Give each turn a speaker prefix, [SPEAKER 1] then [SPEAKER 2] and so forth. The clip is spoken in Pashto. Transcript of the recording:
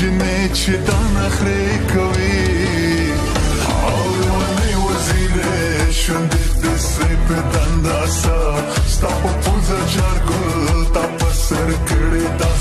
[SPEAKER 1] جمعې چې دا نخرې کوي او ونې وزیرې شوندې د سرې په
[SPEAKER 2] دنداسا ستا په پوزه جارګل تا په سر کړې دا